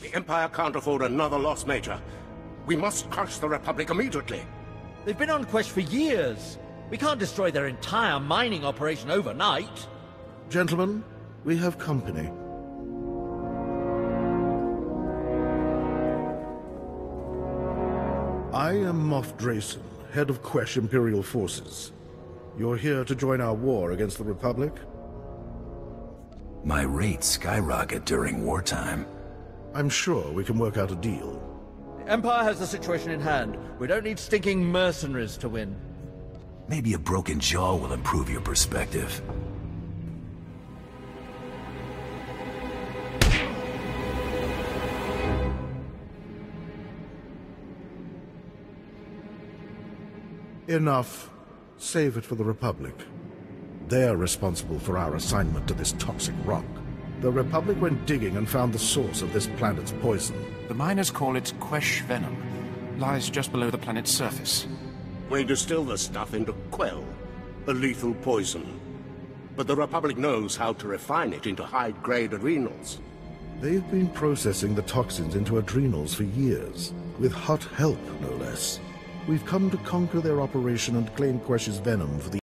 The Empire can't afford another loss, Major. We must crush the Republic immediately. They've been on Quesh for years. We can't destroy their entire mining operation overnight. Gentlemen, we have company. I am Moff Drayson, head of Quesh Imperial Forces. You're here to join our war against the Republic? My rates skyrocket during wartime. I'm sure we can work out a deal. The Empire has the situation in hand. We don't need stinking mercenaries to win. Maybe a broken jaw will improve your perspective. Enough. Save it for the Republic. They're responsible for our assignment to this toxic rock. The Republic went digging and found the source of this planet's poison. The miners call it Quesh Venom. Lies just below the planet's surface. We distill the stuff into Quell, a lethal poison. But the Republic knows how to refine it into high-grade adrenals. They've been processing the toxins into adrenals for years, with Hutt help, no less. We've come to conquer their operation and claim Quesh's venom for the